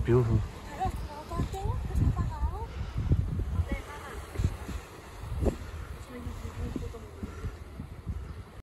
beautiful.